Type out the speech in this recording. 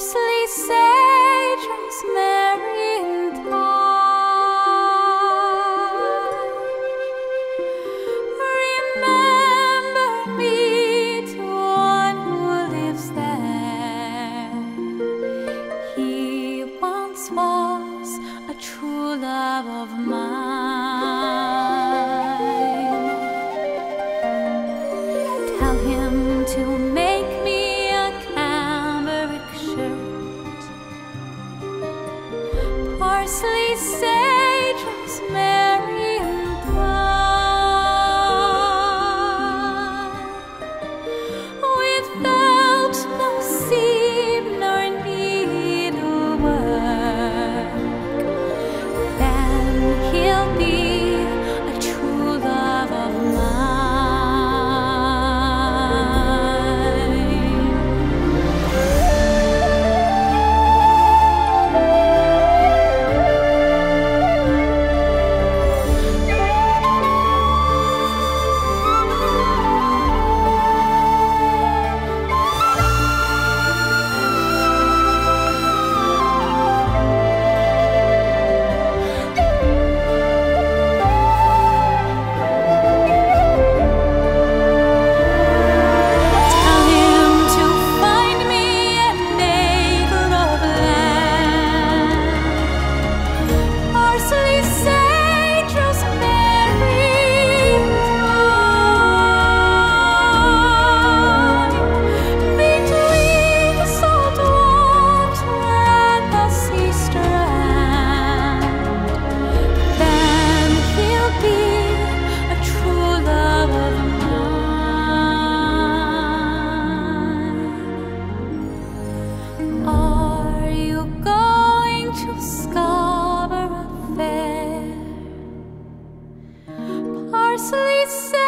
parsley, sage, rosemary, and thyme. Remember me to one who lives there. He once was a true love of mine. sleep. sleep.